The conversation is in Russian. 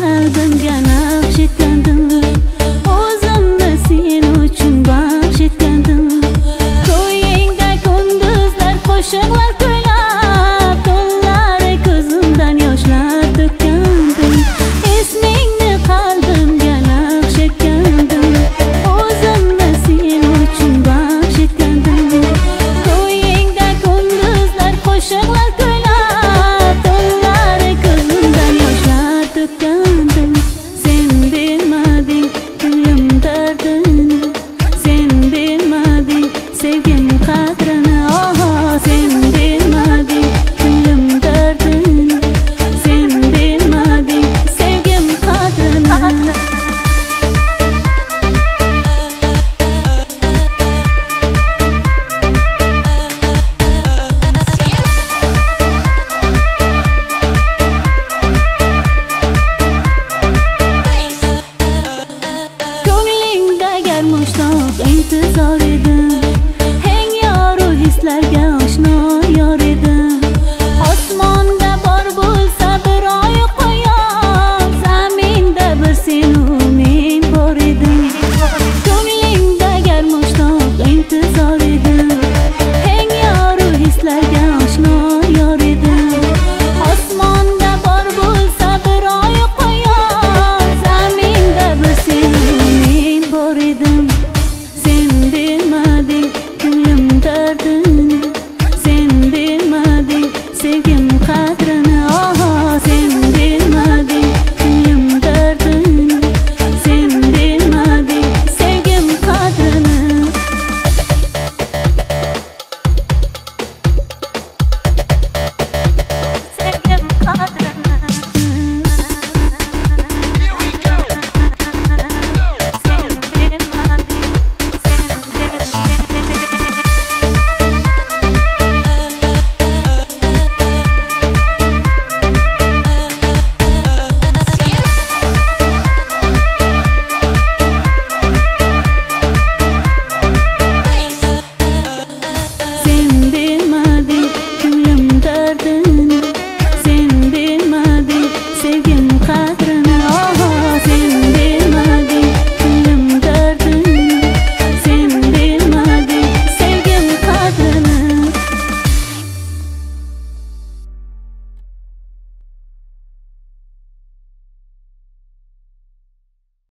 Kadın gana aşıktan 自走的。